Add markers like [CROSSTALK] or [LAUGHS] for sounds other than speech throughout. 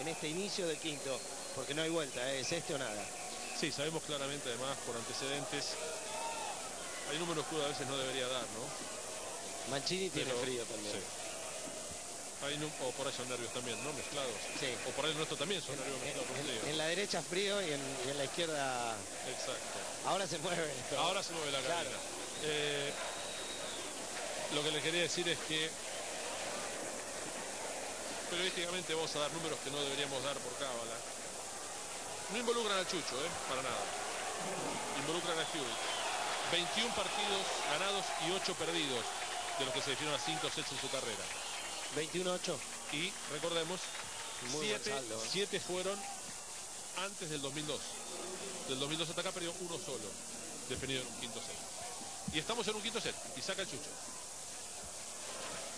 en este inicio del quinto, porque no hay vuelta, ¿eh? es este o nada. Sí, sabemos claramente además por antecedentes. Hay números que a veces no debería dar, ¿no? Mancini tiene Pero- frío también. sí. Hay o por ahí son nervios también, ¿no? Mezclados. Sí. O por ahí el nuestro también son nervios mezclados En, en la derecha frío y en, y en la izquierda Exacto. ahora se mueve. esto. Ahora se mueve la Claro. Eh, lo que le quería decir es que periodísticamente vamos a dar números que no deberíamos dar por cábala. No involucran al Chucho, ¿eh? Para nada. Involucran a Hewitt. 21 partidos ganados y 8 perdidos de los que se definieron a 5 sets en su carrera. 21-8. Y recordemos, Muy buen 7 saldo, ¿eh? siete fueron antes del 2002. Del 2002 hasta acá perdió uno solo, definido en un quinto set. Y estamos en un quinto set y saca el chucho. Ay, mamá, 0-15.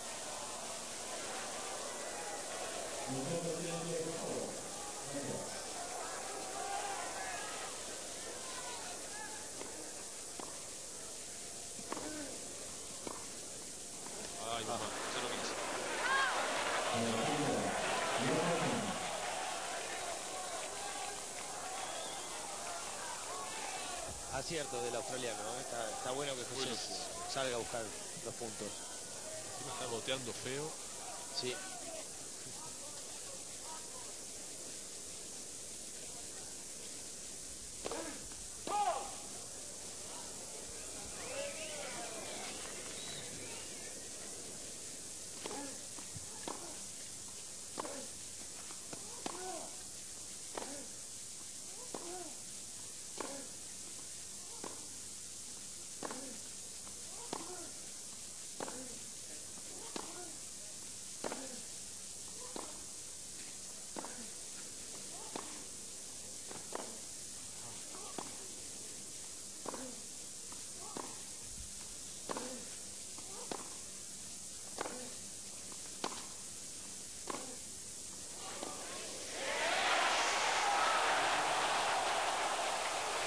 Acierto del australiano, ¿eh? está, está bueno que José Buenísimo. salga a buscar los puntos. Encima está boteando feo. Sí.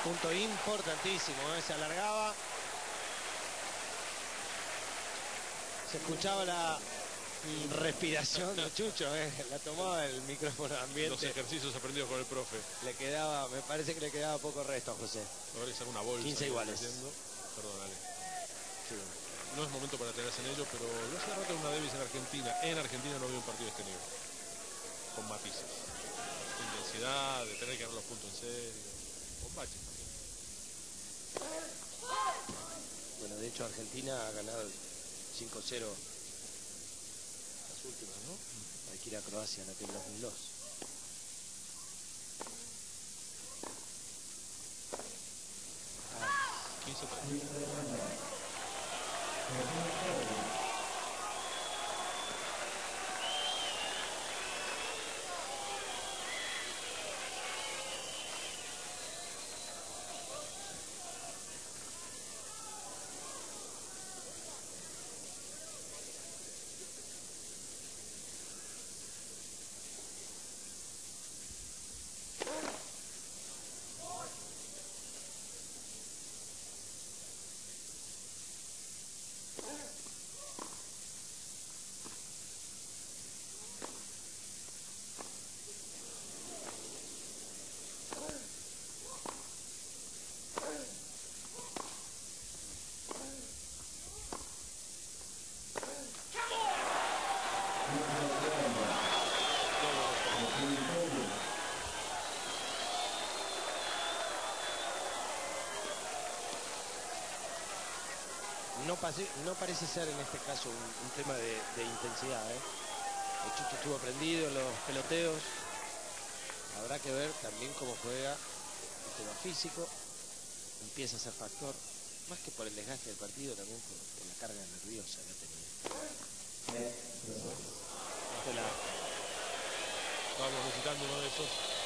Punto importantísimo, ¿eh? se alargaba. Se escuchaba la respiración de Chucho, ¿eh? la tomaba el micrófono Los ambiente. ejercicios aprendidos con el profe. Le quedaba, me parece que le quedaba poco resto a José. A ver, saca una bolsa. 15 que iguales. Perdón, Ale. No es momento para tenerse en ello, pero yo hace rato una Davis en Argentina. En Argentina no había un partido de este nivel. Con matices. Intensidad, de tener que ganar los puntos en serio. Con baches también. Bueno, de hecho Argentina ha ganado 5-0 las últimas, ¿no? Hay que ir a Croacia en aquel 2002. Ah, No, parece ser en este caso un, tema de, intensidad. ¿eh? El Chucho estuvo prendido en los peloteos. Habrá que ver también cómo juega el tema físico. Empieza a ser factor, más que por el desgaste del partido, también por, por la carga nerviosa que ha tenido. Estábamos visitando uno de esos.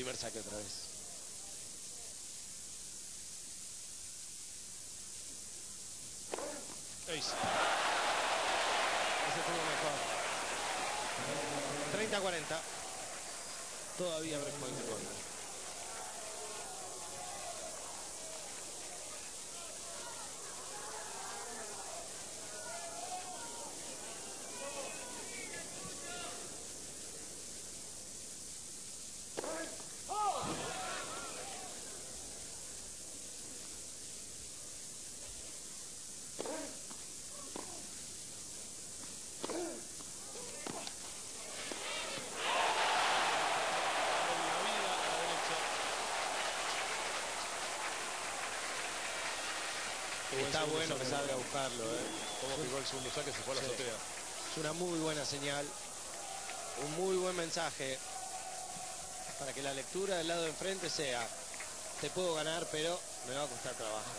primer saque otra vez. Ese estuvo mejor. 30-40. Todavía breakpoint en contra. Está bueno que salga a buscarlo. ¿eh? Como pegó el segundo saque, se fue a la Sí. azotea. Es una muy buena señal. Un muy buen mensaje para que la lectura del lado de enfrente sea te puedo ganar, pero me va a costar trabajo.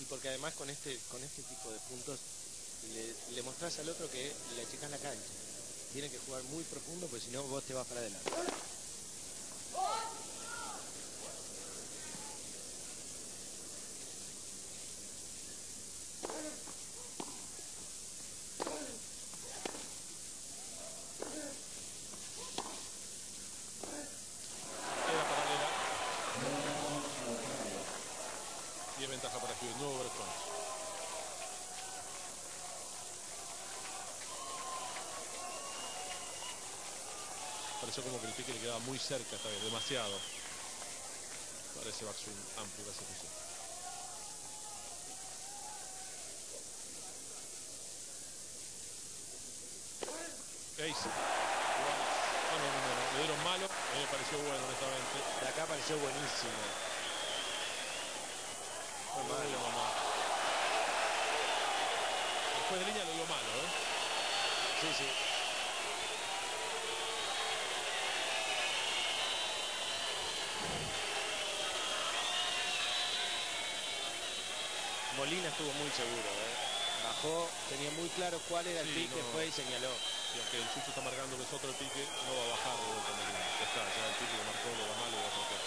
Y porque además con este, con este tipo de puntos le, le mostrás al otro que le achicás la cancha. Tiene que jugar muy profundo, porque si no vos te vas para adelante. Era paralela. Y es ventaja para Hewitt. Nuevo break point. Pareció como que el pique le quedaba muy cerca vez, demasiado. Parece backswing amplio se puso. Ace. No, no, no, no, le dieron malo, a mí me pareció bueno honestamente. De acá pareció buenísimo. Fue malo. mamá. Después de línea lo dio malo, ¿eh? Sí, sí. Molina estuvo muy seguro, ¿eh? Bajó, tenía muy claro cuál era el Sí, pique, no. fue y señaló. Y aunque el Chucho está marcando que es otro pique, no va a bajar de vuelta Molina. Ya está, ya el pique que marcó lo va malo y va a tocar.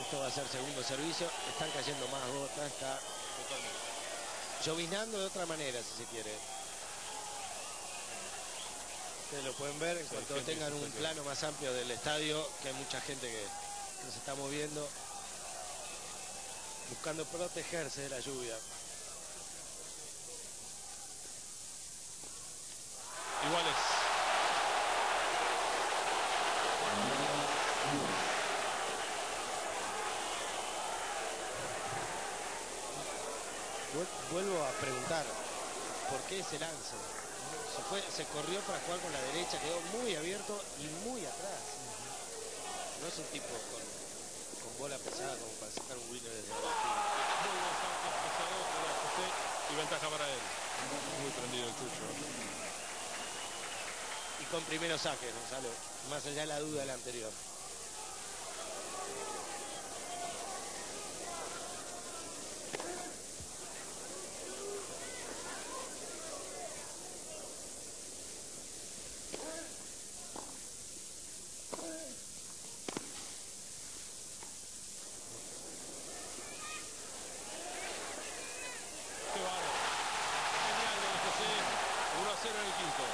Esto va a ser segundo servicio. Están cayendo más botas, está llovinando de otra manera, si se quiere. Ustedes lo pueden ver en cuanto tengan un plano más amplio del estadio, que hay mucha gente que, se está moviendo, buscando protegerse de la lluvia. Iguales. Vuel- Vuelvo a preguntar, ¿por qué ese lance? Se, fue, se corrió para jugar con la derecha, quedó muy abierto y muy atrás. No es un tipo con, con bola pesada como para sacar un winner desde la esquina. Muy buen saque, pasador, de José y ventaja para él. Muy prendido el Chucho. Y con primero saque, Gonzalo, más allá de la duda del anterior. Qué bárbaro. Genial de José. 1 a 0 en el quinto.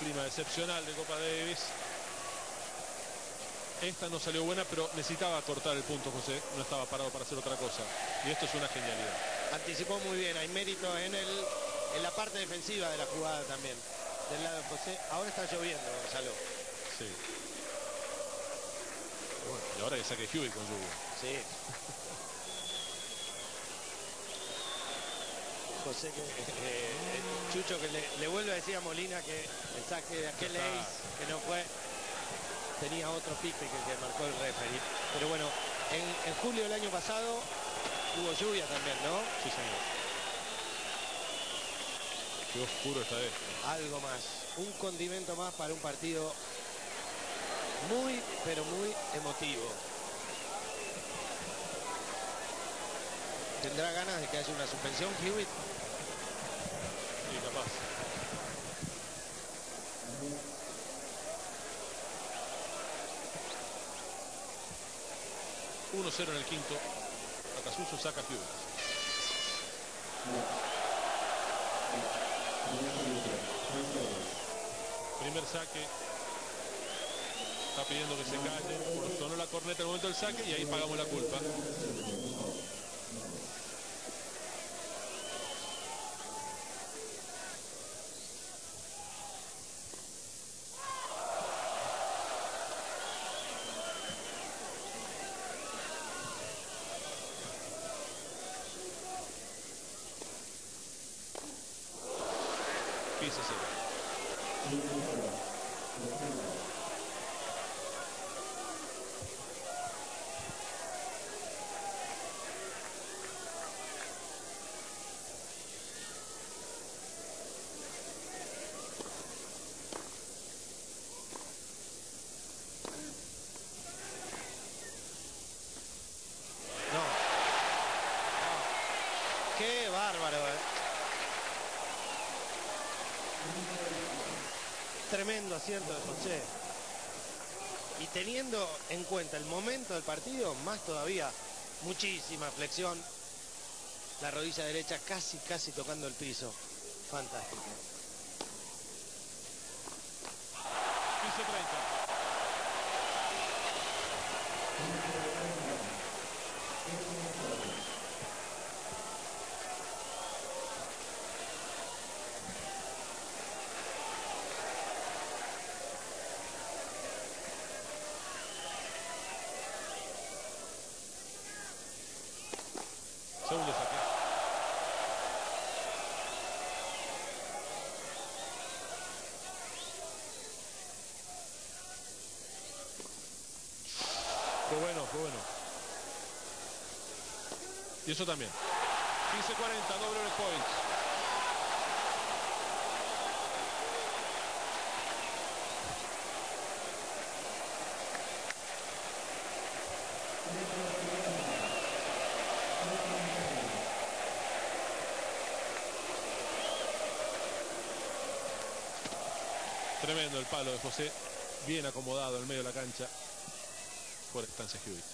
Clima excepcional de Copa Davis. Esta no salió buena, pero necesitaba cortar el punto, José. No estaba parado para hacer otra cosa. Y esto es una genialidad. Anticipó muy bien, hay mérito en, el, en la parte defensiva de la jugada también. Del lado de José, ahora está lloviendo, Gonzalo. Sí. Bueno, y ahora que saque Hewitt con lluvia. Sí. [LAUGHS] José que eh, Chucho que le, le vuelve a decir a Molina que el saque de aquel ace que no fue tenía otro pique que, que marcó el referee. Pero bueno, en, en julio del año pasado hubo lluvia también, ¿no? Sí, señor. Qué oscuro está esto. Algo más, un condimento más para un partido muy, pero muy emotivo. ¿Tendrá ganas de que haya una suspensión, Hewitt? Sí, capaz. Uno 0 en el quinto. Acasuso saca Hewitt. Primer saque. Está pidiendo que se calle. Sonó la corneta en el momento del saque y ahí pagamos la culpa. tremendo acierto de José. Y teniendo en cuenta el momento del partido, más todavía, muchísima flexión. La rodilla derecha casi, casi tocando el piso. Fantástico. 15-40, doble points. Tremendo el palo de José, bien acomodado en medio de la cancha por estancia Hewitt.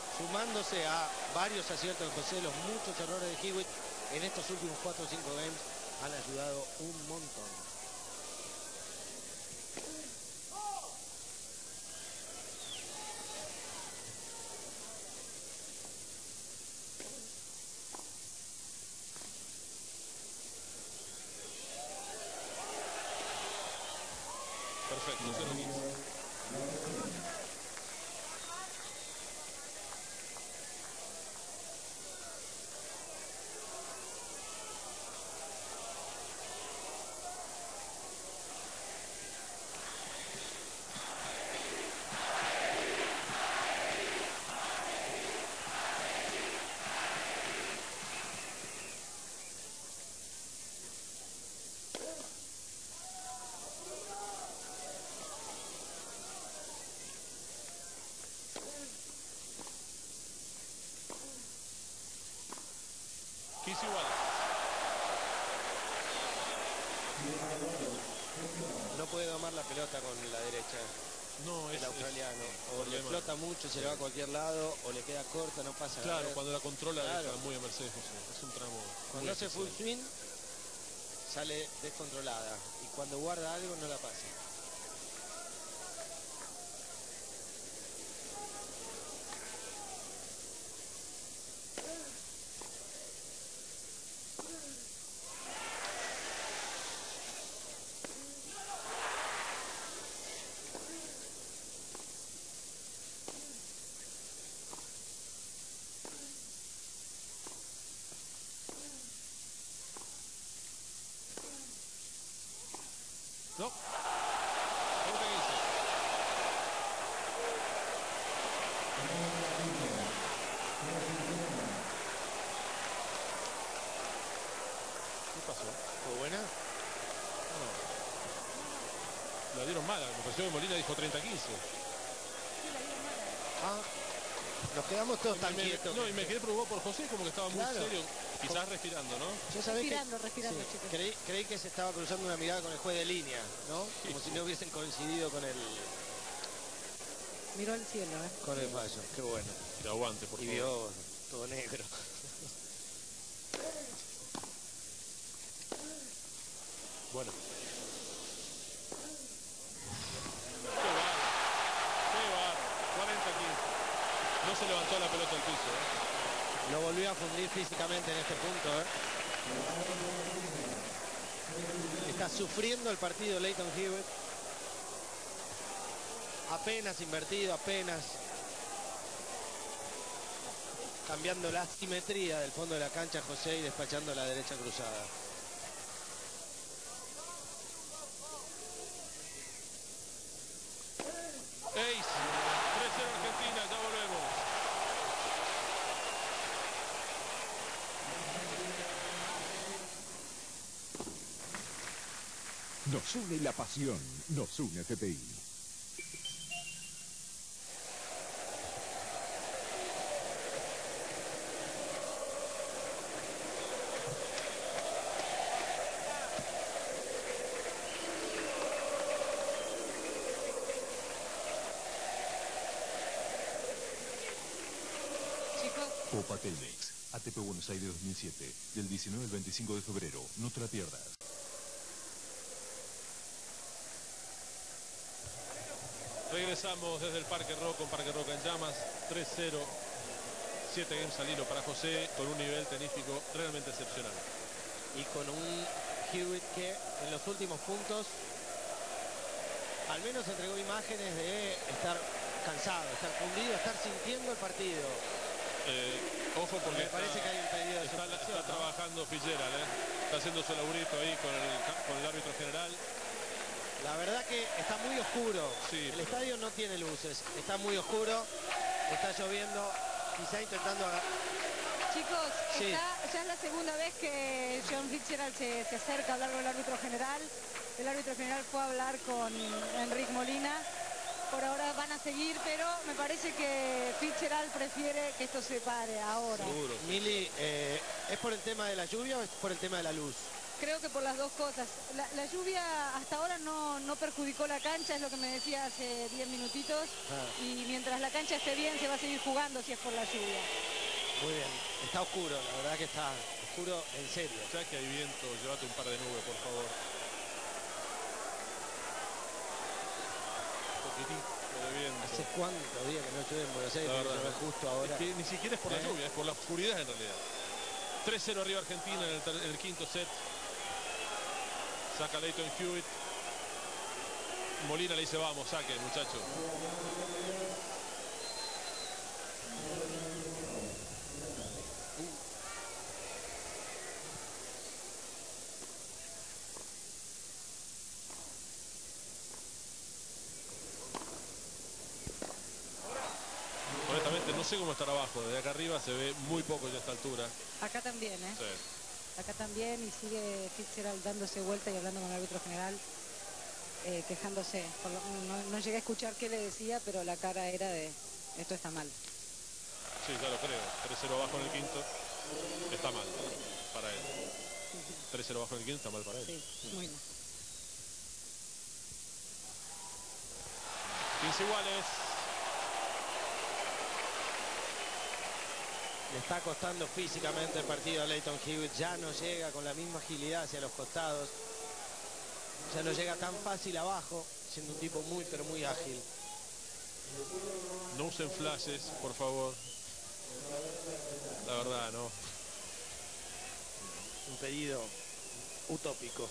sumándose a varios aciertos de José, los muchos errores de Hewitt en estos últimos 4 o 5 games han ayudado un montón. No puede domar la pelota con la derecha. No, el australiano. O le flota mucho, se le va a cualquier lado, o le queda corta, no pasa nada. Claro, cuando la controla está muy a Mercedes Es un tramo. Cuando hace full swing, sale descontrolada. Y cuando guarda algo, no la pasa. Todos tan Y me- quietos. No, y me quedé preocupado por José, como que estaba muy Claro. serio. Quizás respirando, ¿no? Yo sabés que- Respirando, respirando, chicos. Creí, creí que se estaba cruzando una mirada con el juez de línea, ¿no? Como si no hubiesen coincidido con el, Miró al cielo, ¿eh? con el fallo. Qué bueno. Que aguante, por Y favor. vio todo negro. Bueno. Qué bar. Qué bar. 40-15. No se levantó la pelota del piso. ¿eh? Lo volvió a en este punto, ¿eh? Está sufriendo el partido Leighton Hewitt. Apenas invertido, apenas cambiando la simetría del fondo de la cancha José y despachando la derecha cruzada. Ace. 3-0 Argentina. Ya volvemos. Nos une la pasión, nos une. Chicos, Copa Telmex, ATP Buenos Aires 2007, del 19 al 25 de febrero. No te la pierdas. Regresamos desde el Parque Rock con Parque Rock en llamas. 3-0. 7 games al hilo para José con un nivel tenístico realmente excepcional. y con un Hewitt que en los últimos puntos al menos entregó imágenes de estar cansado, estar fundido, estar sintiendo el partido. Eh, ojo porque Me está, que hay un pedido de está, está ¿no? trabajando Fitzgerald, ¿eh? está haciendo su laburito ahí con el, con el árbitro general. La verdad que está muy oscuro. Sí. El estadio no tiene luces, está muy oscuro, está lloviendo, quizá intentando chicos, Sí. está- ya es la segunda vez que John Fitzgerald se, se acerca a hablar con el árbitro general. El árbitro general fue a hablar con Enrique Molina. Por ahora van a seguir, pero me parece que Fitzgerald prefiere que esto se pare ahora. Seguro. Mili, eh, ¿es por el tema de la lluvia o es por el tema de la luz? Creo que por las dos cosas. La, la lluvia hasta ahora no, no perjudicó la cancha, es lo que me decía hace 10 minutitos. Ah. Y mientras la cancha esté bien, se va a seguir jugando si es por la lluvia. Muy bien, está oscuro, la verdad que está oscuro en serio. Ya que hay viento, llévate un par de nubes, por favor. Un poquitito de viento. ¿Hace cuántos días que no llueve en Buenos Aires? Justo ahora. Es que ni siquiera es por la ¿Eh? lluvia, es por la oscuridad en realidad. 3-0 arriba Argentina en el, ter- en el quinto set. Saca Leighton Hewitt. Molina le dice, vamos, saque, muchacho. Honestamente, no sé cómo estar abajo. Desde acá arriba se ve muy poco ya a esta altura. Acá también, ¿eh? Sí. Acá también y sigue Fitzgerald dándose vuelta y hablando con el árbitro general, eh, quejándose. Por lo- no, no llegué a escuchar qué le decía, pero la cara era de esto está mal. Sí, ya lo creo. 3-0 abajo en el quinto. Está mal para él. 3-0 abajo en el quinto está mal para él. Sí, muy mal. 15 iguales. Le está costando físicamente el partido a Leighton Hewitt. Ya no llega con la misma agilidad hacia los costados. Ya no llega tan fácil abajo, siendo un tipo muy, pero muy ágil. No usen flashes, por favor. La verdad, no. Un pedido utópico.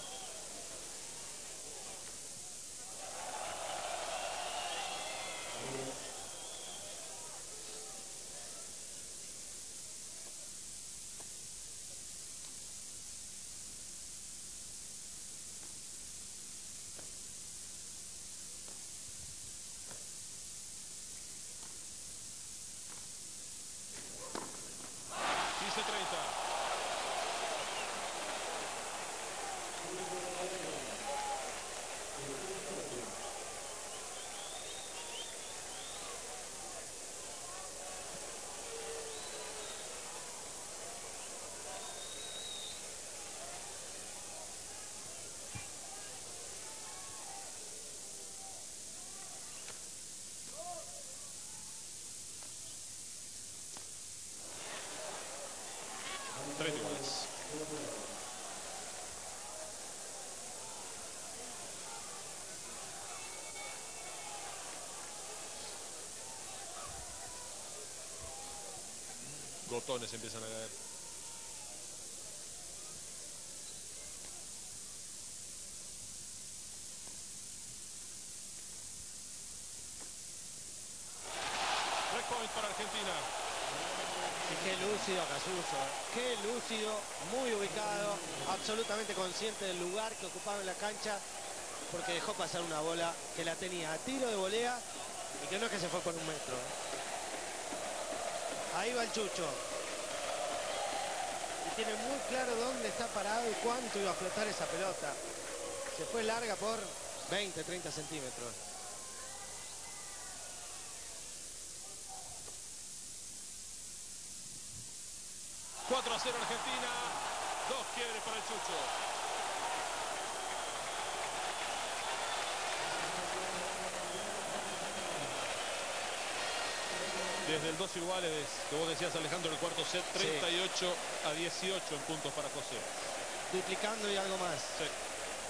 Gotones empiezan a caer. Breakpoint para Argentina. Y qué lúcido Casuso, qué lúcido, muy ubicado, absolutamente consciente del lugar que ocupaba en la cancha, porque dejó pasar una bola que la tenía a tiro de volea y que no es que se fue por un metro. Ahí va el Chucho. Tiene muy claro dónde está parado y cuánto iba a flotar esa pelota. Se fue larga por 20, 30 centímetros. 4 a 0 Argentina. Dos quiebres para el Chucho. 2 iguales, que vos decías Alejandro, el cuarto set, 38 a 18 en puntos para José. Duplicando y algo más. Sí.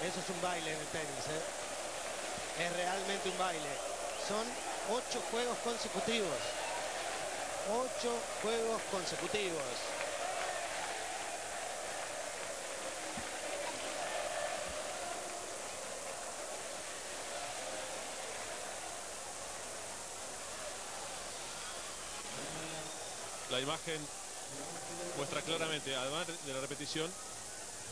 Eso es un baile en el tenis, ¿eh? Es realmente un baile. Son ocho juegos consecutivos. Ocho juegos consecutivos. La imagen muestra claramente, además de la repetición,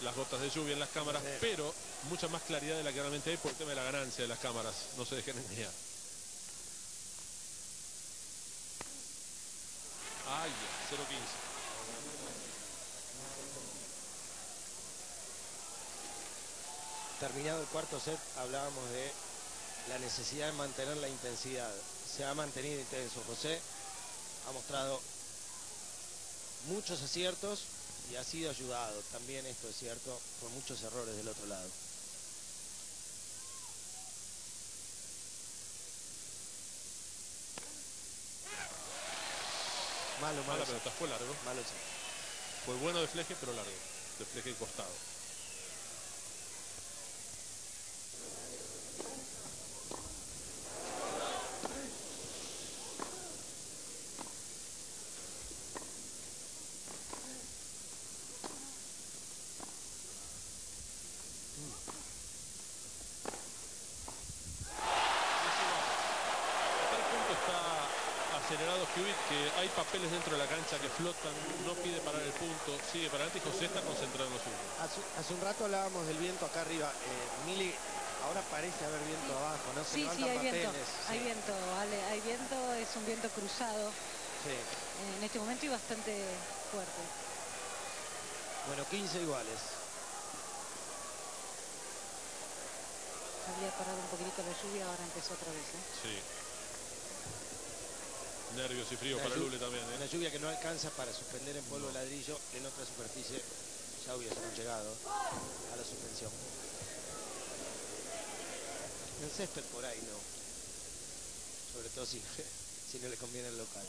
las gotas de lluvia en las cámaras, Sí. pero mucha más claridad de la que realmente hay por el tema de la ganancia de las cámaras. No se dejen engañar. Ay, 0-15. Terminado el cuarto set, hablábamos de la necesidad de mantener la intensidad. Se ha mantenido intenso. José ha mostrado muchos aciertos y ha sido ayudado, también esto es cierto, por muchos errores del otro lado. Malo, malo, Mala pelota, fue largo. malo set. Fue bueno de fleje, pero largo. De fleje y costado. A tal punto está acelerado Hewitt que hay papeles dentro de la cancha que flotan, no pide parar el punto, sigue para adelante y José está concentrado en lo suyo. Hace, hace un rato hablábamos del viento acá arriba. Eh, Mili, ahora parece haber viento abajo, ¿no? Se Sí, sí, hay viento. sí, Hay viento, Ale, hay viento, es un viento cruzado sí. en este momento y bastante fuerte. Bueno, 15 iguales. Había parado un poquitito la lluvia, ahora empezó otra vez. ¿eh? Sí. Nervios y frío Una para Lule también. ¿eh? Una lluvia que no alcanza para suspender en polvo ladrillo en otra superficie. Ya hubiésemos llegado a la suspensión. En césped por ahí no. Sobre todo si, si no le conviene el local.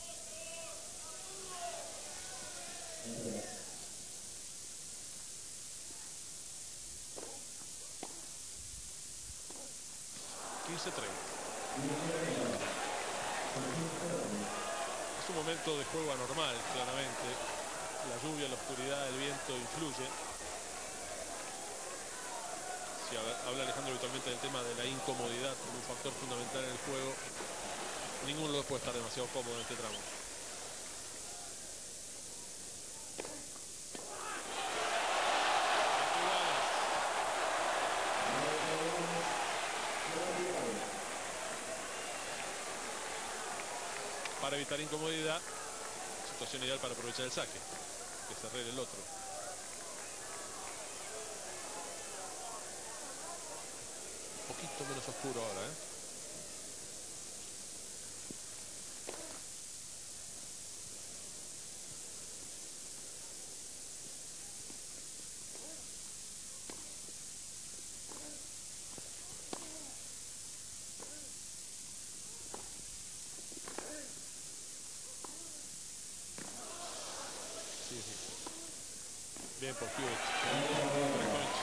¿eh? Un momento de juego anormal, claramente. La lluvia, la oscuridad, el viento influye. Si habla Alejandro habitualmente del tema de la incomodidad como un factor fundamental en el juego, ninguno dos puede estar demasiado cómodo en este tramo. Para evitar incomodidad, situación ideal para aprovechar el saque, que se arregle el otro. Un poquito menos oscuro ahora, ¿eh? Sí, sí. Bien por Hewitt. Tres points.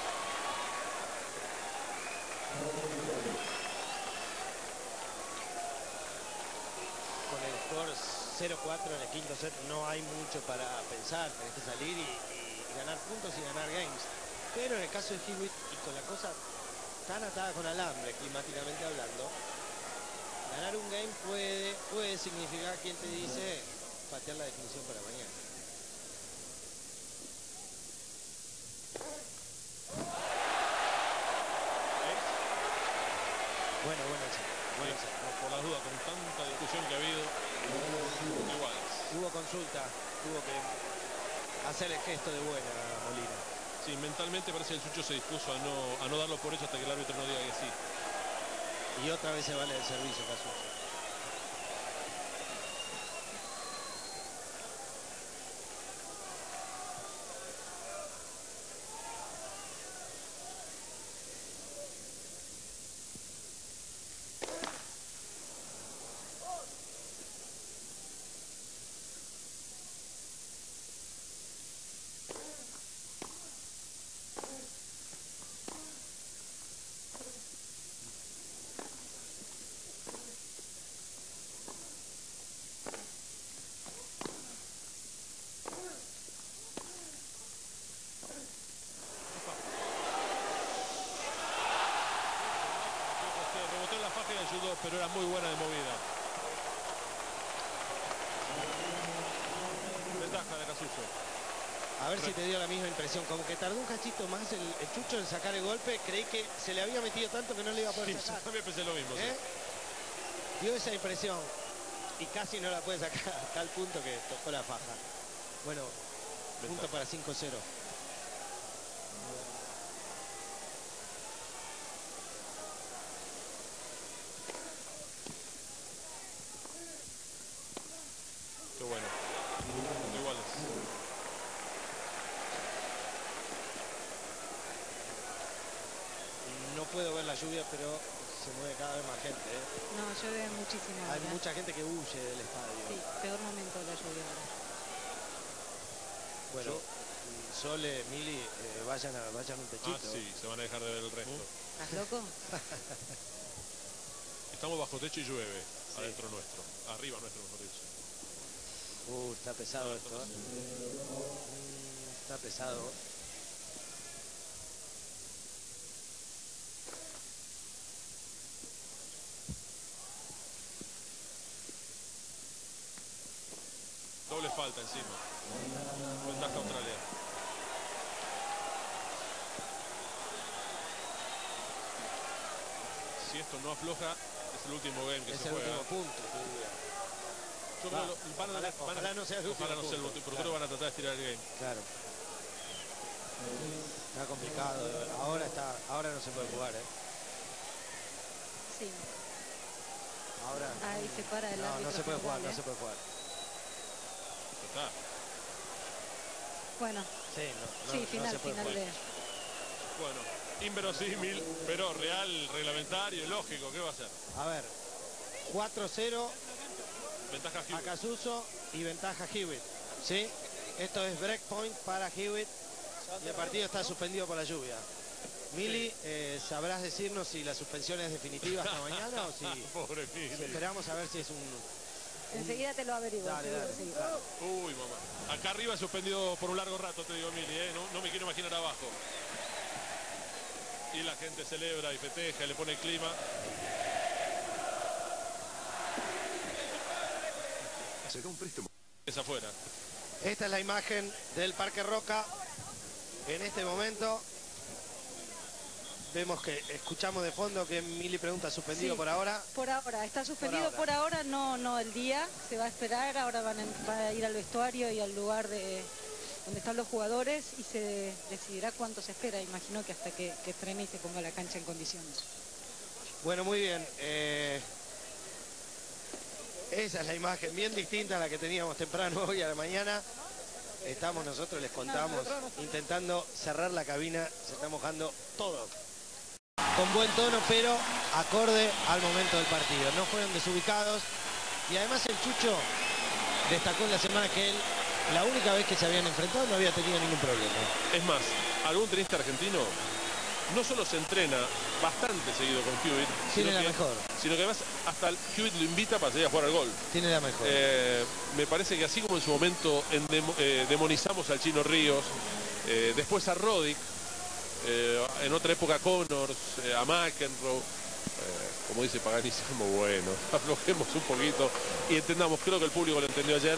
Con el score 0-4 en el quinto set no hay mucho para pensar, tenés que salir y, y- y ganar puntos y ganar games. Pero en el caso de Hewitt y con la cosa tan atada con alambre climáticamente hablando, ganar un game puede, puede significar, quien te dice, patear la definición para mañana. Bueno, bueno, sí. Bueno, por- por la duda, con tanta discusión que ha habido, iguales. Hubo consulta, tuvo que hacer el gesto de buena Molina. Sí, mentalmente parece que el Sucho se dispuso a no, a no darlo por hecho hasta que el árbitro no diga que sí. Y otra vez se vale el servicio, Casuso. Se rebotó en la faja y ayudó, pero era muy buena de movida. Ventaja de Casuso. A ver si te dio la misma impresión. Como que tardó un cachito más el, el Chucho en sacar el golpe. Creí que se le había metido tanto que no le iba a Sí, poder yo sacar. también pensé lo mismo. sí. ¿Eh? Dio esa impresión. Y casi no la puede sacar a tal punto que tocó la faja. Bueno, punto para 5-0. Qué bueno. Iguales. No puedo ver la lluvia, pero se mueve cada vez más gente. ¿eh? No, llueve muchísimo. Hay mucha gente que huye del estadio. Sí, peor momento de la lluvia ahora. Bueno, Sole, Mili, eh, vayan, a, vayan un Ah, techito. sí, se van a dejar de ver el resto. ¿Estás loco? [LAUGHS] Estamos bajo techo y llueve adentro nuestro. Arriba nuestro, mejor dicho. Uh, está pesado esto. ¿eh? Mm, Está pesado. Doble falta encima. Ventaja Australia. Si esto no afloja, es el último game que Es se el juega. último punto. te diría. Yo Va, creo que lo- van a, ojalá- van a- ojalá no sea el ojalá último no sea el punto, último, pero claro. creo que van a tratar de estirar el game. Claro. Está complicado. Ahora está, ahora no se puede jugar, ¿eh? Sí. Ahora. Ahí se para el No, no se puede jugar, no ¿eh? se puede jugar. Bueno, Sí, no, no, sí, no final, final de... Bueno, inverosímil, pero real, reglamentario, lógico. ¿Qué va a hacer? A ver, 4-0 Ventaja a Hewitt. Casuso y ventaja Hewitt. ¿Sí? Esto es break point para Hewitt y el partido está suspendido por la lluvia. Mili, eh, ¿sabrás decirnos si la suspensión es definitiva hasta [LAUGHS] mañana o si, Pobre si esperamos a ver si es un... Enseguida te lo averiguo. Dale, seguro, dale, sí. dale. Uy, mamá. Acá arriba suspendido por un largo rato, te digo, Mili, ¿eh? no, no me quiero imaginar abajo. Y la gente celebra y festeja, y le pone el clima. Será un préstamo. Es afuera. Esta es la imagen del Parque Roca en este momento. Vemos que escuchamos de fondo que Mili pregunta suspendido Sí. por ahora. Por ahora, está suspendido ahora. por ahora, no, no el día, se va a esperar, ahora van a, van a ir al vestuario y al lugar de donde están los jugadores y se decidirá cuánto se espera, imagino que hasta que, que frene y se ponga la cancha en condiciones. Bueno, muy bien. eh, esa es la imagen bien distinta a la que teníamos temprano [LAUGHS] hoy a la mañana. Estamos nosotros, les contamos, intentando cerrar la cabina. Se está mojando todo. Con buen tono, pero acorde al momento del partido. No fueron desubicados. Y además el Chucho destacó en la semana que él la única vez que se habían enfrentado no había tenido ningún problema. Es más, algún tenista argentino no solo se entrena bastante seguido con Hewitt, Tiene sino la que, mejor. sino que además hasta Hewitt lo invita para salir a jugar al golf. Tiene la mejor. Eh, me parece que así como en su momento endemo- eh, demonizamos al Chino Ríos, eh, después a Roddick, eh, en otra época Connors, eh, a McEnroe, eh, como dice Pagani, [LAUGHS] seamos buenos, [LAUGHS] aflojemos un poquito y entendamos, creo que el público lo entendió ayer,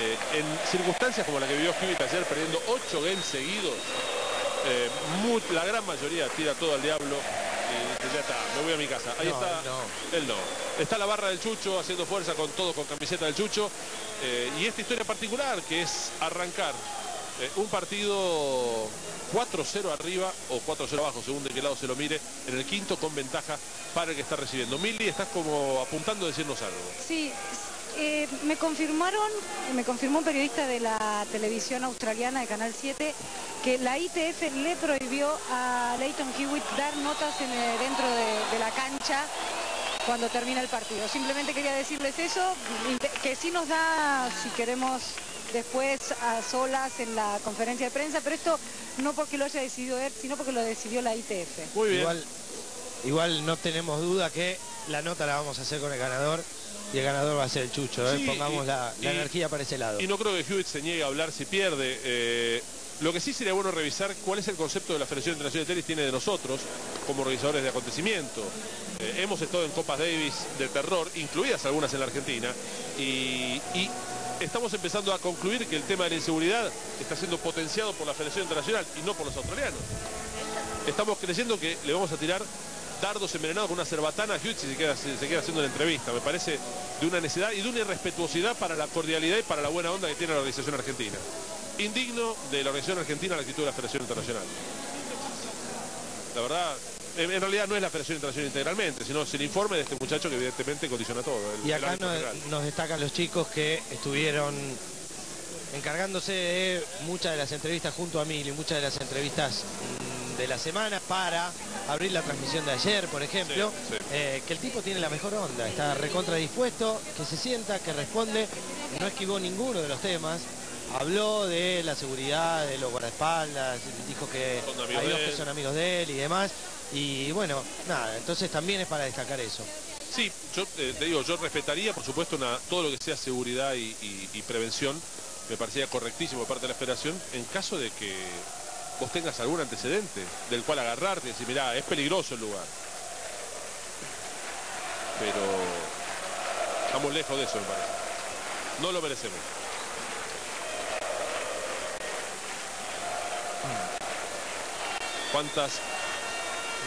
eh, en circunstancias como la que vivió Hewitt ayer, perdiendo ocho games seguidos, la gran mayoría tira todo al diablo y dice, ya está, me voy a mi casa. Ahí No, está, él no. él no. Está la barra del Chucho haciendo fuerza con todo, con camiseta del Chucho. y esta historia particular que es arrancar eh, un partido 4-0 arriba o 4-0 abajo, según de qué lado se lo mire, en el quinto con ventaja para el que está recibiendo. Mili, estás como apuntando a decirnos algo. Sí, eh, me confirmaron, me confirmó un periodista de la televisión australiana de Canal 7 que la ITF le prohibió a Leighton Hewitt dar notas en, dentro de, la cancha cuando termina el partido. Simplemente quería decirles eso, que sí nos da, si queremos después a solas en la conferencia de prensa, pero esto no porque lo haya decidido él, sino porque lo decidió la ITF. Muy bien. Igual, igual no tenemos duda que la nota la vamos a hacer con el ganador y el ganador va a ser el Chucho. ¿eh? Sí, Pongamos y- la, la y- energía para ese lado. Y no creo que Hewitt se niegue a hablar si pierde. eh, lo que sí sería bueno revisar cuál es el concepto de la Federación Internacional de Tenis tiene de nosotros como organizadores de acontecimiento. Eh, hemos estado en Copas Davis de terror, incluidas algunas en la Argentina, y, y estamos empezando a concluir que el tema de la inseguridad está siendo potenciado por la Federación Internacional y no por los australianos. Estamos creyendo que le vamos a tirar dardos envenenados con una cerbatana a queda, si se queda haciendo la entrevista. Me parece de una necedad y de una irrespetuosidad para la cordialidad y para la buena onda que tiene la organización argentina. Indigno de la organización argentina la actitud de la Federación Internacional. La verdad, en, realidad no es la Federación Internacional integralmente, sino es el informe de este muchacho que evidentemente condiciona todo. el- Y acá nos, destacan los chicos que estuvieron encargándose de muchas de las entrevistas junto a Mil y muchas de las entrevistas mm, de la semana para abrir la transmisión de ayer, por ejemplo, Sí, sí. eh, que el tipo tiene la mejor onda, está recontra dispuesto, que se sienta, que responde, no esquivó ninguno de los temas. Habló de la seguridad, de los guardaespaldas, dijo que hay dos que son amigos de él y demás. Y bueno, nada, entonces también es para destacar eso. Sí, yo eh, te digo, yo respetaría, por supuesto, todo lo que sea seguridad y prevención. Me parecía correctísimo por parte de la federación en caso de que vos tengas algún antecedente del cual agarrarte y decir, mirá, es peligroso el lugar. Pero estamos lejos de eso, me parece. No lo merecemos. ¿Cuántas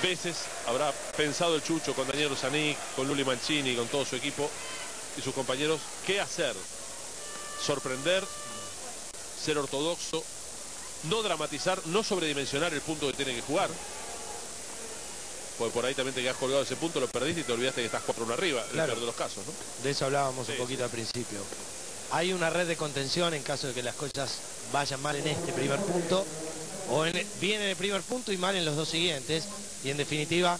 veces habrá pensado el Chucho con Daniel Rosanic, con Luli Mancini, con todo su equipo y sus compañeros, qué hacer? Sorprender, ser ortodoxo, no dramatizar, no sobredimensionar el punto que tiene que jugar. Porque por ahí también te quedas colgado ese punto, lo perdiste y te olvidaste que estás 4-1 arriba, en el Claro. peor de los casos, ¿no? De eso hablábamos Sí, un poquito al principio. Hay una red de contención en caso de que las cosas vayan mal en este primer punto, o en- bien en el primer punto y mal en los dos siguientes, y en definitiva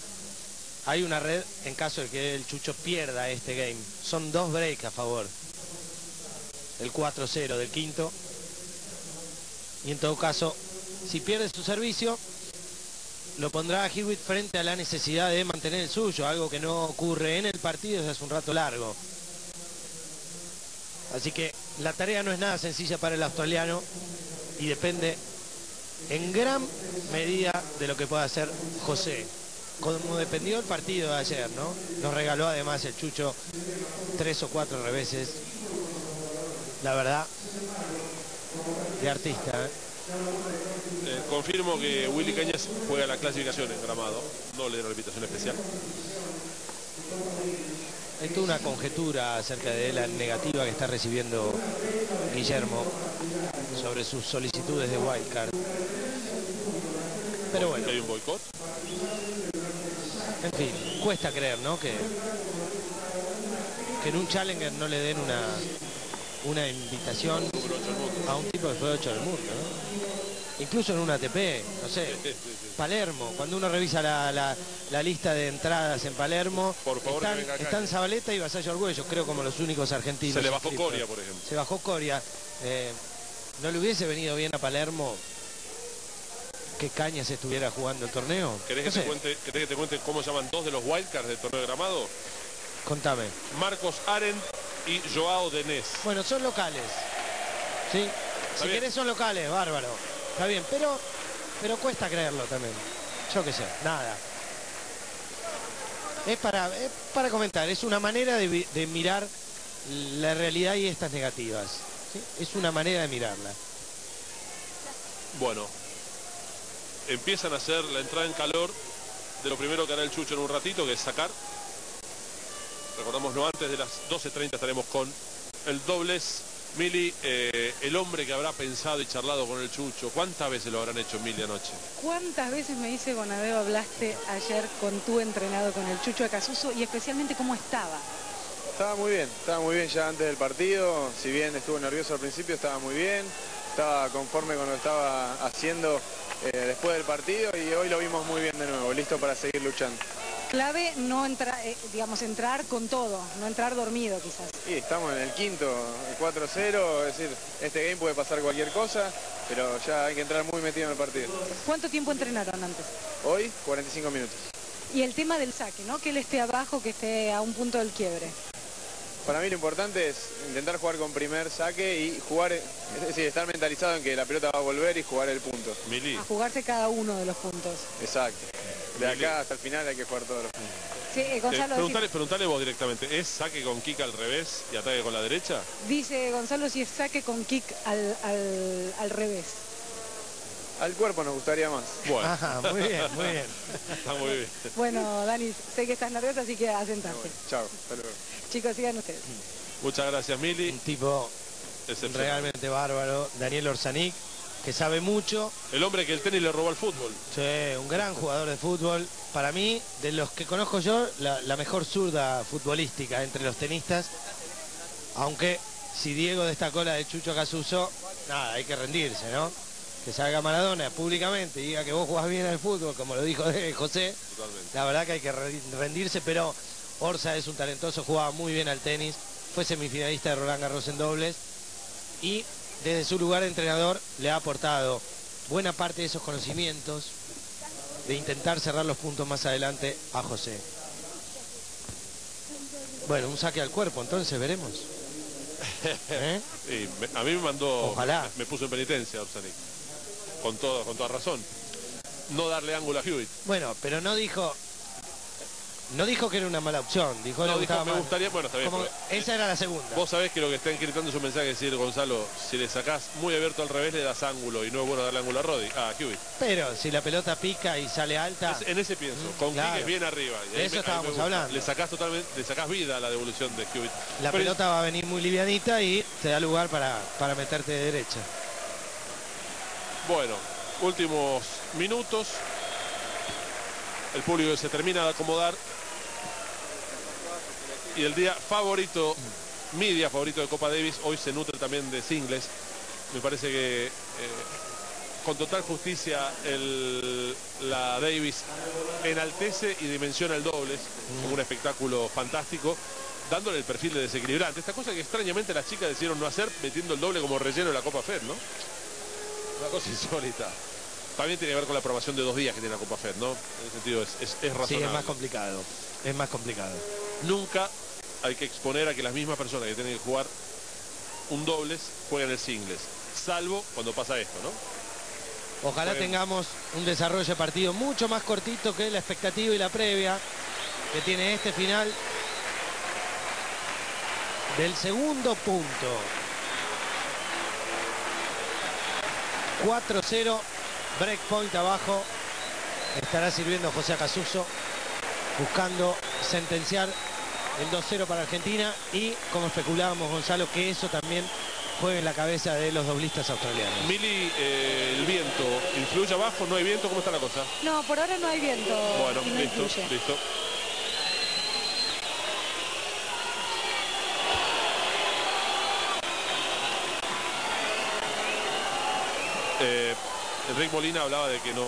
hay una red en caso de que el Chucho pierda este game. Son dos breaks a favor. El 4-0 del quinto. Y en todo caso, si pierde su servicio, lo pondrá a Hewitt frente a la necesidad de mantener el suyo, algo que no ocurre en el partido desde hace un rato largo. Así que la tarea no es nada sencilla para el australiano y depende en gran medida de lo que pueda hacer José. Como dependió el partido de ayer, ¿no? Nos regaló además el Chucho tres o cuatro reveses. La verdad, de artista, ¿eh? Eh, confirmo que Willy Cañas juega la clasificación en Gramado, no le dieron invitación especial. Hay toda una conjetura acerca de la negativa que está recibiendo Guillermo sobre sus solicitudes de wildcard. Pero bueno, ¿Hay un boicot? en fin, cuesta creer, ¿no? Que, que en un Challenger no le den una, una invitación Número 8 del mundo. a un tipo que fue 8 del mundo, ¿no? Incluso en un ATP, no sé. Palermo, cuando uno revisa la, la- la lista de entradas en Palermo, Por favor, están, Zabaleta y Vasallo Arguello, creo como los únicos argentinos. Se le bajó. Coria, por ejemplo. Se bajó Coria. eh, ¿No le hubiese venido bien a Palermo que Cañas estuviera jugando el torneo? ¿Querés, No que te cuente, querés que te cuente cómo llaman dos de los wildcards del torneo de gramado? contame. Marcos Arendt y Joao Denés. Bueno, son locales. ¿Sí? Si bien. querés son locales, bárbaro. Está bien, pero, pero cuesta creerlo también. Yo qué sé, nada. Es para, es para comentar, es una manera de, mirar la realidad y estas negativas. ¿sí? Es una manera de mirarla. Bueno, empiezan a hacer la entrada en calor de lo primero que hará el Chucho en un ratito, que es sacar. Recordamos, no antes de las 12.30 estaremos con el dobles. Mili, eh, el hombre que habrá pensado y charlado con el Chucho, ¿cuántas veces lo habrán hecho Mili anoche? ¿Cuántas veces me dice Bonadeo hablaste ayer con tu entrenado, con el Chucho Acasuso y especialmente cómo estaba? Estaba muy bien, estaba muy bien ya antes del partido, si bien estuvo nervioso al principio, estaba muy bien, estaba conforme con lo que estaba haciendo eh, después del partido y hoy lo vimos muy bien de nuevo, listo para seguir luchando. Clave no entrar, digamos, entrar con todo, no entrar dormido quizás. Y estamos en el quinto, el 4-0, es decir, este game puede pasar cualquier cosa, pero ya hay que entrar muy metido en el partido. ¿Cuánto tiempo entrenaron antes? Hoy, 45 minutos. Y el tema del saque, ¿no? Que él esté abajo, que esté a un punto del quiebre. Para mí lo importante es intentar jugar con primer saque y jugar, es decir, estar mentalizado en que la pelota va a volver y jugar el punto. Mili, A jugarse cada uno de los puntos. Exacto. De acá hasta el final hay que jugar todos los puntos. Sí, eh, eh, Gonzalo, preguntale vos directamente, ¿es saque con kick al revés y ataque con la derecha? dice Gonzalo si es saque con kick al, al, al revés. Al cuerpo nos gustaría más. Bueno, Ajá, muy bien, muy bien. está muy bien. Bueno, Dani, sé que estás nervioso, así que a sentarse. Chao, hasta luego. Chicos, sigan ustedes. Muchas gracias Mili. Un tipo realmente bárbaro, Daniel Orsanic, que sabe mucho, El hombre que el tenis le robó al fútbol. Sí, un gran jugador de fútbol. Para mí, de los que conozco yo, la, la mejor zurda futbolística entre los tenistas. Aunque si Diego destacó la de Chucho Casuso, nada, hay que rendirse, ¿no? Que salga Maradona públicamente y diga que vos jugás bien al fútbol, como lo dijo de [LAUGHS] José. Totalmente. La verdad que hay que re- rendirse, pero Orsa es un talentoso, jugaba muy bien al tenis, fue semifinalista de Roland Garros en dobles y desde su lugar de entrenador le ha aportado buena parte de esos conocimientos de intentar cerrar los puntos más adelante a José. Bueno, un saque al cuerpo, entonces veremos. [LAUGHS] ¿Eh? Me- a mí me mandó, Ojalá. me, me puso en penitencia Orsanic. Con, todo, con toda razón. No darle ángulo a Hewitt. Bueno, pero no dijo, no dijo que era una mala opción, dijo, No, dijo, me gustaría, bueno, está bien. Como- pero- esa era la segunda. Vos sabés que lo que está encriptando su mensaje es decir, Gonzalo, si le sacás muy abierto al revés, le das ángulo y no es bueno darle ángulo a Roddy. Ah, Hewitt. Pero si la pelota pica y sale alta, Es- en ese pienso, Mm, con claro. Quique bien arriba. De eso me- estábamos hablando. Le sacás totalmente, le sacás vida a la devolución de Hewitt. la Pero- pelota va a venir muy livianita y te da lugar para, para meterte de derecha. Bueno, últimos minutos. El público se termina de acomodar. Y el día favorito, mi día favorito de Copa Davis, hoy se nutre también de singles. Me parece que eh, con total justicia la Davis enaltece y dimensiona el dobles como un espectáculo fantástico, dándole el perfil de desequilibrante. Esta cosa que extrañamente las chicas decidieron no hacer, metiendo el doble como relleno de la Copa Fed, ¿no? Una cosa insólita. También tiene que ver con la aprobación de dos días que tiene la Copa Fed, ¿no? En ese sentido es, es, es Sí, razonable. es más complicado. Es más complicado. Nunca hay que exponer a que las mismas personas que tienen que jugar un dobles jueguen el singles. Salvo cuando pasa esto, ¿no? Ojalá tengamos un desarrollo de partido mucho más cortito que la expectativa y la previa que tiene este final del segundo punto. 4-0, breakpoint abajo. Estará sirviendo José Acasuso, buscando sentenciar el 2-0 para Argentina y, como especulábamos, Gonzalo, que eso también juegue en la cabeza de los doblistas australianos. Mili, eh, el viento, ¿influye abajo? ¿No hay viento? ¿Cómo está la cosa? No, por ahora no hay viento. Bueno, no listo, influye. listo. Eh, Enrique Molina hablaba de que no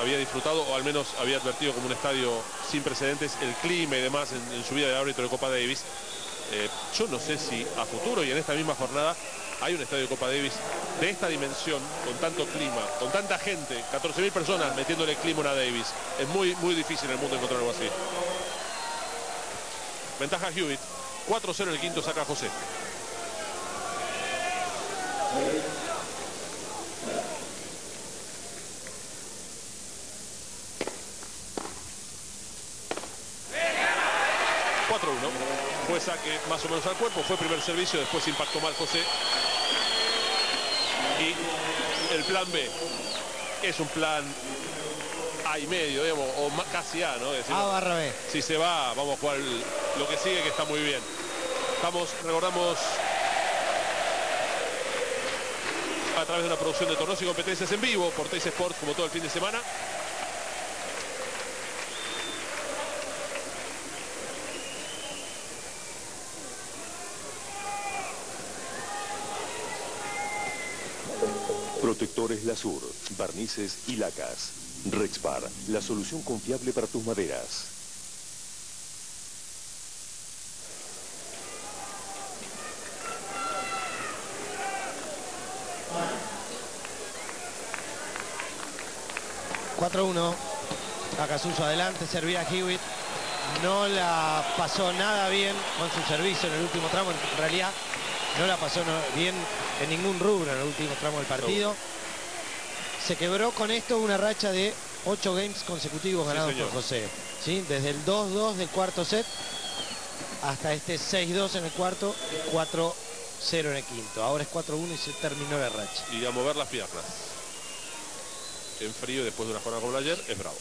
había disfrutado, o al menos había advertido como un estadio sin precedentes, el clima y demás en, su vida de árbitro de Copa Davis. Eh, yo no sé si a futuro y en esta misma jornada hay un estadio de Copa Davis de esta dimensión, con tanto clima, con tanta gente, 14.000 personas metiéndole clima a Davis. Es muy, muy difícil en el mundo encontrar algo así. Ventaja Hewitt. 4-0 en el quinto saca José. Fue saque más o menos al cuerpo, fue primer servicio, después impactó mal José. Y el plan B es un plan A y medio, digamos, o casi A, ¿no? a barra B. Si se va, vamos a jugar lo que sigue, que está muy bien. Estamos, recordamos, a través de una producción de torneos y competencias en vivo por Teis Sports, como todo el fin de semana. 'Sur, barnices y lacas. Rexpar, la solución confiable para tus maderas. ...4-1... Acasuso adelante, servía Hewitt... ...no la pasó nada bien... ...con su servicio en el último tramo... ...en realidad no la pasó bien... ...en ningún rubro en el último tramo del partido se quebró con esto una racha de 8 games consecutivos ganados por José. ¿sí? Desde el 2-2 del cuarto set hasta este 6-2 en el cuarto y 4-0 en el quinto. Ahora es 4-1 y se terminó la racha. Y a mover las piernas. En frío después de una jornada como ayer es bravo.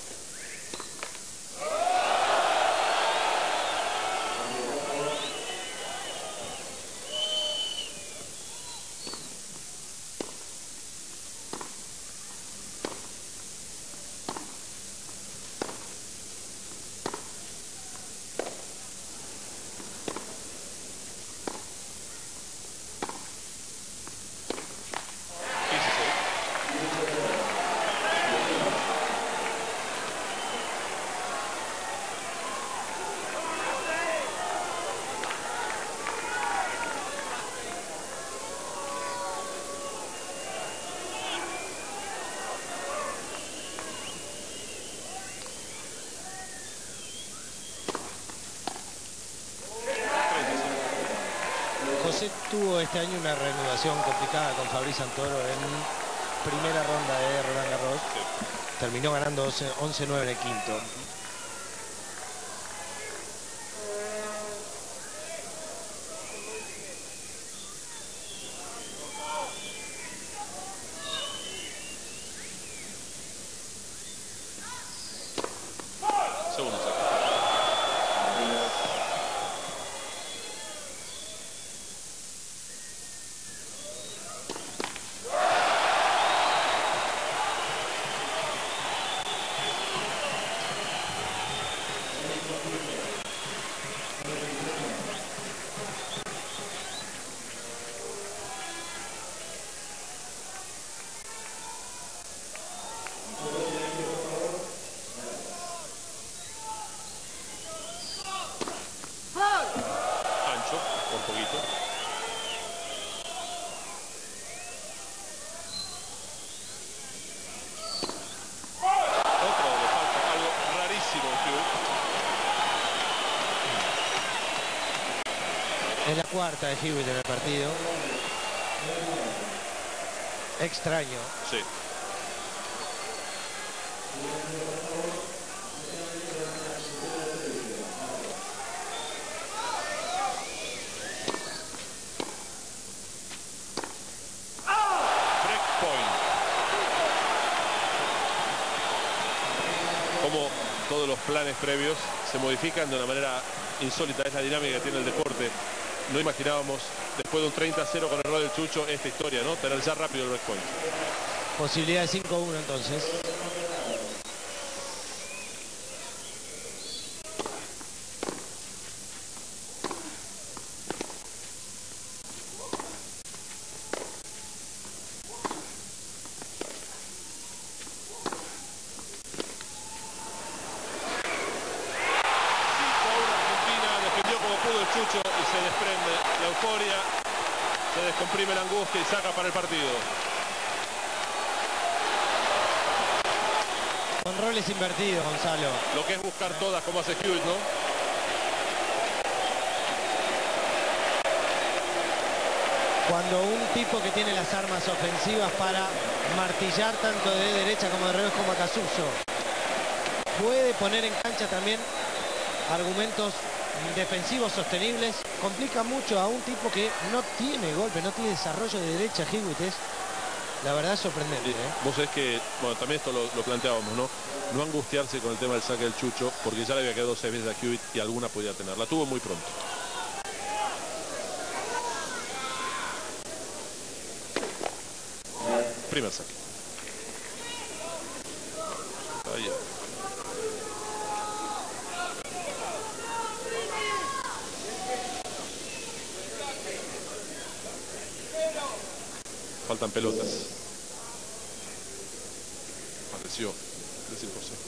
Tuvo este año una reanudación complicada con Fabriz Santoro en primera ronda de Roland Garros. Terminó ganando 11-9 en el quinto. Cuarta de Hewitt en el partido. Extraño. Sí. Como todos los planes previos se modifican de una manera insólita. Es la dinámica que tiene el deporte no imaginábamos, después de un 30-0 con el rol del Chucho, esta historia, ¿no? Tener ya rápido el breakpoint. Posibilidad de 5-1 entonces. Para el partido. Con roles invertidos, Gonzalo. Lo que es buscar todas como hace Hewitt, ¿no? Cuando un tipo que tiene las armas ofensivas para martillar tanto de derecha como de revés como a Casuso puede poner en cancha también argumentos defensivos sostenibles, complica mucho a un tipo que no tiene golpe, no tiene desarrollo de derecha, Hewitt es la verdad sorprendente. ¿eh? Vos sabés que, bueno, también esto lo, lo, planteábamos, ¿no? No angustiarse con el tema del saque del Chucho, porque ya le había quedado seis veces a Hewitt y alguna podía tener. La tuvo muy pronto. Primer saque. Ahí. Faltan pelotas. Apareció. 3 por cero.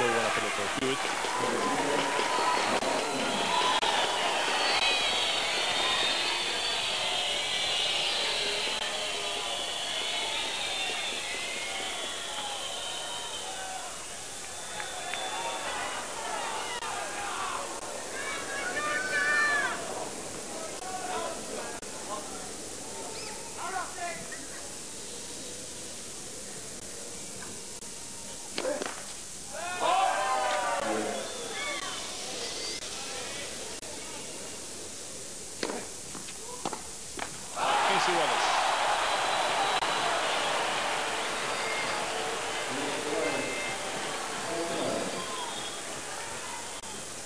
Muy buena pelota de Hewitt. Quince iguales.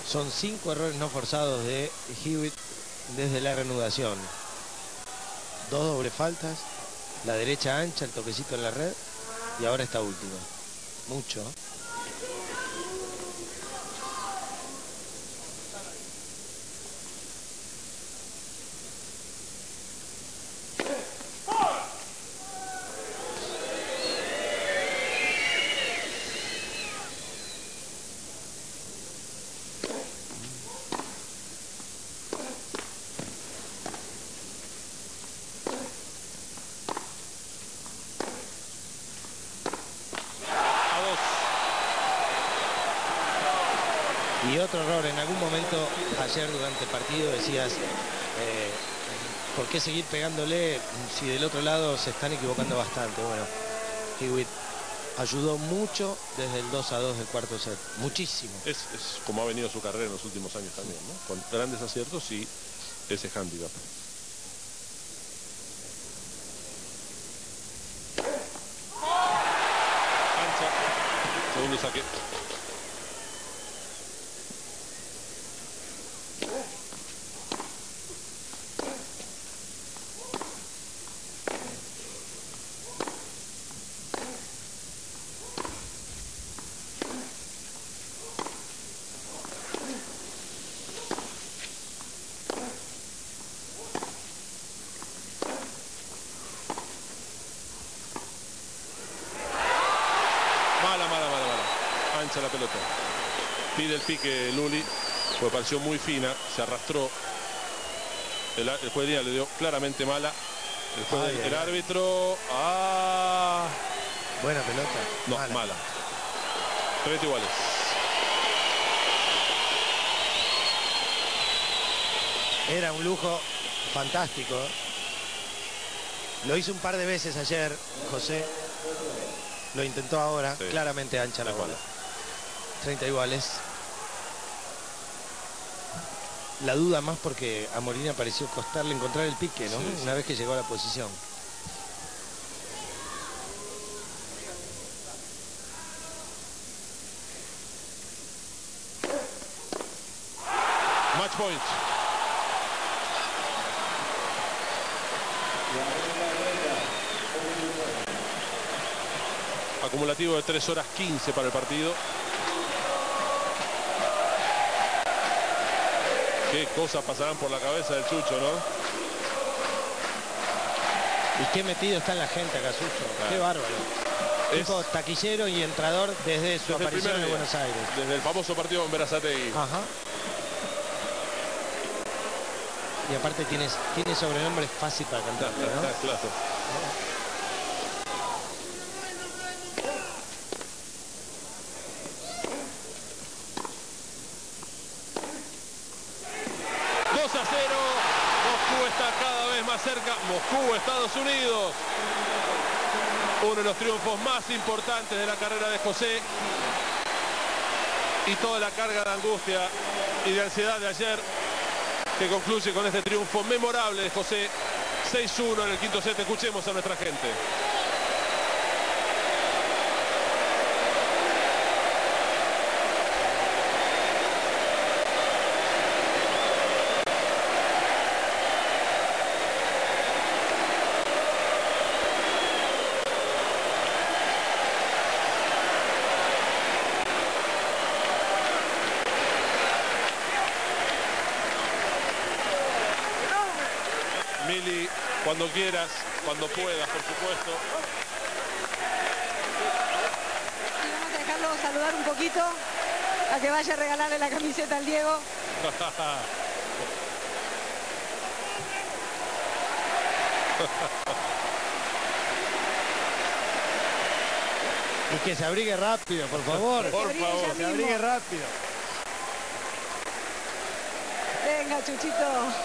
Son cinco errores no forzados de Hewitt desde la reanudación. Dos doble faltas, la derecha ancha, el toquecito en la red y ahora esta última. Mucho. A dos. Y otro error, en algún momento ayer durante el partido decías, eh, ¿por qué seguir pegándole si del otro lado se están equivocando bastante? Bueno, Hewitt ayudó mucho desde el 2 a 2 del cuarto set, muchísimo. Es, es como ha venido su carrera en los últimos años también, ¿no? Con grandes aciertos y ese handicap. Ancha. Segundo saque. Mala, mala, mala, mala. Ancha la pelota. Pide el pique Luli, pues pareció muy fina, se arrastró. El, el juez le dio claramente mala. El, juez- Ay, el ay, ay. árbitro. Ah, Buena pelota. no, Mala. mala. 30 iguales. Era un lujo fantástico. Lo hizo un par de veces ayer, José. Lo intentó ahora, Sí. claramente ancha la bola. cual. 30 iguales la duda más porque a Molina pareció costarle encontrar el pique, ¿no? Una vez que llegó a la posición. Match point. Acumulativo de 3 horas 15 para el partido. Qué cosas pasarán por la cabeza del Chucho, ¿no? Y qué metido está en la gente acá, Sucho. Qué bárbaro. Es taquillero y entrador desde su desde aparición en Buenos Aires. Desde el famoso partido con Berazategui. Ajá. Y aparte tienes, tiene sobrenombre fácil para cantar, ¿no? Claro. ¡2 a 0! Moscú está cada vez más cerca. Moscú, Unidos. Uno de los triunfos más importantes de la carrera de José. Y toda la carga de angustia y de ansiedad de ayer que concluye con este triunfo memorable de José. 6-1 en el quinto set. Escuchemos a nuestra gente. Mili, cuando quieras, cuando puedas, por supuesto. Y vamos a dejarlo saludar un poquito a que vaya a regalarle la camiseta al Diego. Y que se abrigue rápido, por favor. Por favor. Se abrigue rápido. Venga, Chuchito.